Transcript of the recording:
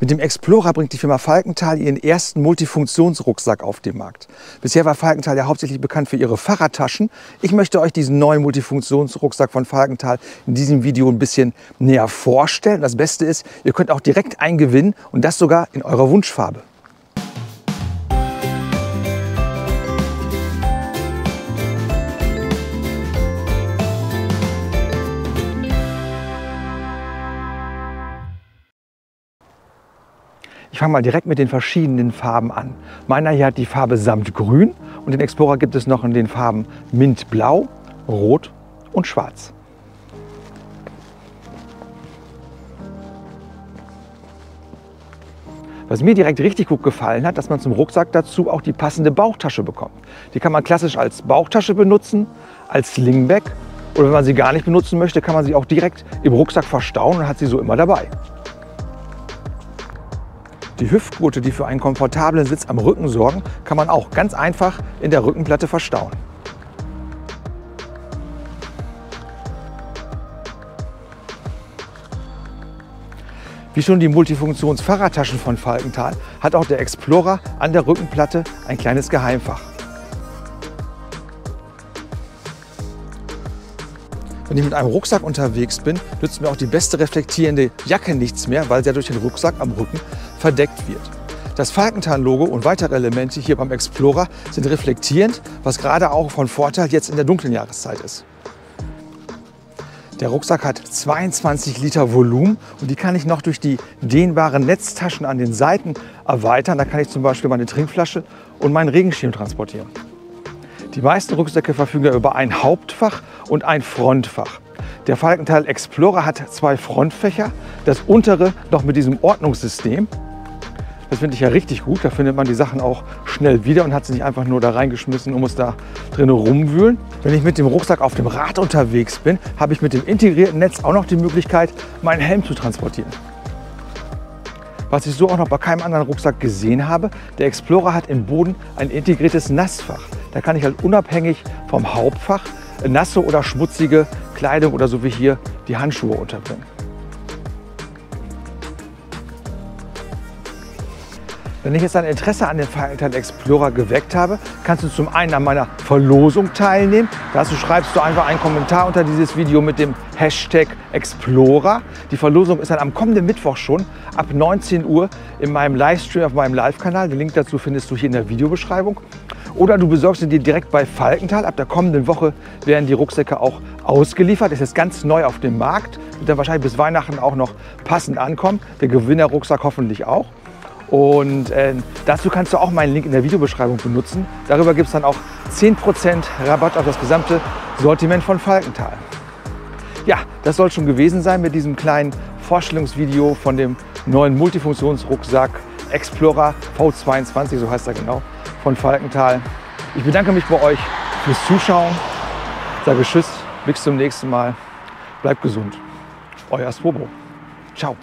Mit dem Explorer bringt die Firma Falkenthal ihren ersten Multifunktionsrucksack auf den Markt. Bisher war Falkenthal ja hauptsächlich bekannt für ihre Fahrradtaschen. Ich möchte euch diesen neuen Multifunktionsrucksack von Falkenthal in diesem Video ein bisschen näher vorstellen. Das Beste ist, ihr könnt auch direkt einen gewinnen und das sogar in eurer Wunschfarbe. Ich fange mal direkt mit den verschiedenen Farben an. Meiner hier hat die Farbe Samtgrün und den Explorer gibt es noch in den Farben Mintblau, Rot und Schwarz. Was mir direkt richtig gut gefallen hat, dass man zum Rucksack dazu auch die passende Bauchtasche bekommt. Die kann man klassisch als Bauchtasche benutzen, als Slingbag oder wenn man sie gar nicht benutzen möchte, kann man sie auch direkt im Rucksack verstauen und hat sie so immer dabei. Die Hüftgurte, die für einen komfortablen Sitz am Rücken sorgen, kann man auch ganz einfach in der Rückenplatte verstauen. Wie schon die Multifunktions-Fahrradtaschen von Falkenthal hat auch der Explorer an der Rückenplatte ein kleines Geheimfach. Wenn ich mit einem Rucksack unterwegs bin, nützt mir auch die beste reflektierende Jacke nichts mehr, weil sie ja durch den Rucksack am Rücken verdeckt wird. Das Falkenthal-Logo und weitere Elemente hier beim Explorer sind reflektierend, was gerade auch von Vorteil jetzt in der dunklen Jahreszeit ist. Der Rucksack hat 22 Liter Volumen und die kann ich noch durch die dehnbaren Netztaschen an den Seiten erweitern. Da kann ich zum Beispiel meine Trinkflasche und meinen Regenschirm transportieren. Die meisten Rucksäcke verfügen über ein Hauptfach und ein Frontfach. Der Falkenthal Explorer hat zwei Frontfächer, das untere noch mit diesem Ordnungssystem. Das finde ich ja richtig gut, da findet man die Sachen auch schnell wieder und hat sie nicht einfach nur da reingeschmissen und muss da drin rumwühlen. Wenn ich mit dem Rucksack auf dem Rad unterwegs bin, habe ich mit dem integrierten Netz auch noch die Möglichkeit, meinen Helm zu transportieren. Was ich so auch noch bei keinem anderen Rucksack gesehen habe, der Explorer hat im Boden ein integriertes Nassfach. Da kann ich halt unabhängig vom Hauptfach nasse oder schmutzige Kleidung oder so wie hier die Handschuhe unterbringen. Wenn ich jetzt ein Interesse an dem Falkenthal Explorer geweckt habe, kannst du zum einen an meiner Verlosung teilnehmen. Dazu schreibst du einfach einen Kommentar unter dieses Video mit dem Hashtag Explorer. Die Verlosung ist dann am kommenden Mittwoch schon ab 19 Uhr in meinem Livestream auf meinem Live-Kanal. Den Link dazu findest du hier in der Videobeschreibung. Oder du besorgst sie dir direkt bei Falkenthal. Ab der kommenden Woche werden die Rucksäcke auch ausgeliefert. Das ist ganz neu auf dem Markt. Wird dann wahrscheinlich bis Weihnachten auch noch passend ankommen. Der Gewinnerrucksack hoffentlich auch. Und äh, dazu kannst du auch meinen Link in der Videobeschreibung benutzen. Darüber gibt es dann auch 10% Rabatt auf das gesamte Sortiment von Falkenthal. Ja, das soll schon gewesen sein mit diesem kleinen Vorstellungsvideo von dem neuen Multifunktionsrucksack Explorer V22, so heißt er genau von Falkenthal. Ich bedanke mich bei euch fürs Zuschauen. Sage Tschüss, bis zum nächsten Mal. Bleibt gesund. Euer Swobo. Ciao.